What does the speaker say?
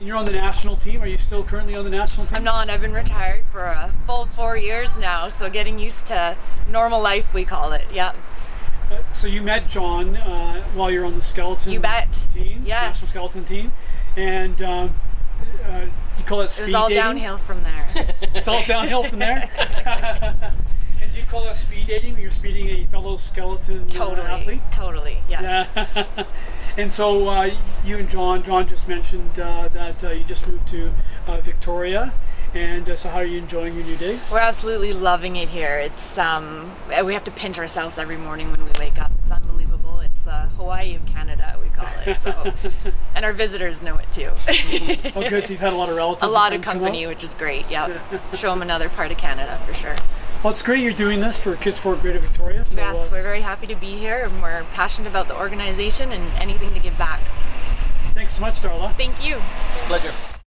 And you're on the national team. Are you still currently on the national team? I'm not. I've been retired for a full four years now, so getting used to normal life, we call it. Yeah. Uh, so you met John uh, while you're on the skeleton You bet. team, Yes. national skeleton team, and um, uh, do you call it speed It was all dating? downhill from there. It's all downhill from there. and do you call that speed dating when you're speeding a fellow skeleton uh, totally. athlete? Totally. Yes. Yeah. and so uh, you and John, John just mentioned uh, that uh, you just moved to uh, Victoria. And uh, so, how are you enjoying your new days? We're absolutely loving it here. It's um, we have to pinch ourselves every morning when we wake up. It's unbelievable. It's the Hawaii of Canada, we call it. So, and our visitors know it too. Oh, good. So you've had a lot of relatives. a lot of company, which is great. Yep. Show them another part of Canada for sure. Well, it's great you're doing this for KidSport Greater Victoria. So, Yes, uh, we're very happy to be here, and we're passionate about the organization and anything to give back. thanks so much, Darla. Thank you. Pleasure.